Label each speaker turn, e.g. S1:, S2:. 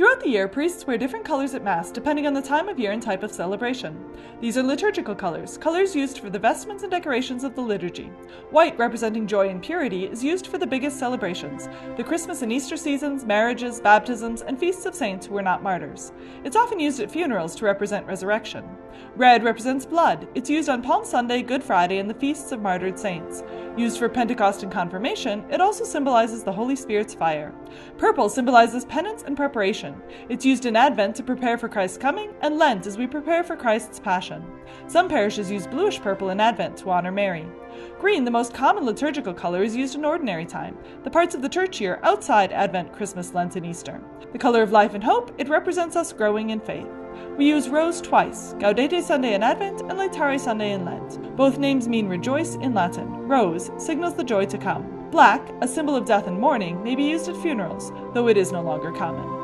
S1: Throughout the year, priests wear different colors at Mass depending on the time of year and type of celebration. These are liturgical colors, colors used for the vestments and decorations of the liturgy. White, representing joy and purity, is used for the biggest celebrations the Christmas and Easter seasons, marriages, baptisms, and feasts of saints who were not martyrs. It's often used at funerals to represent resurrection. Red represents blood. It's used on Palm Sunday, Good Friday, and the feasts of martyred saints. Used for Pentecost and confirmation, it also symbolizes the Holy Spirit's fire. Purple symbolizes penance and preparation. It's used in Advent to prepare for Christ's coming, and Lent as we prepare for Christ's passion. Some parishes use bluish purple in Advent to honor Mary. Green, the most common liturgical color, is used in ordinary time, the parts of the church year outside Advent, Christmas, Lent, and Easter. The color of life and hope, it represents us growing in faith. We use rose twice, Gaudete Sunday in Advent and Laetare Sunday in Lent. Both names mean rejoice in Latin. Rose signals the joy to come. Black, a symbol of death and mourning, may be used at funerals, though it is no longer common.